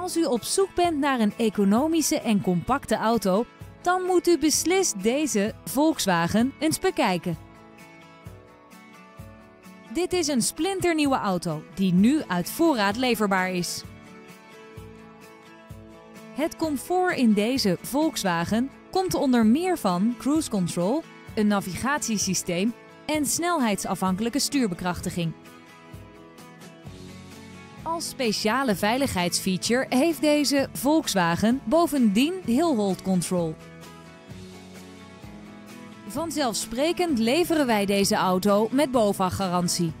Als u op zoek bent naar een economische en compacte auto, dan moet u beslist deze Volkswagen eens bekijken. Dit is een splinternieuwe auto die nu uit voorraad leverbaar is. Het comfort in deze Volkswagen komt onder meer van cruise control, een navigatiesysteem en snelheidsafhankelijke stuurbekrachtiging. Als speciale veiligheidsfeature heeft deze Volkswagen bovendien hill hold control. Vanzelfsprekend leveren wij deze auto met BOVAG-garantie.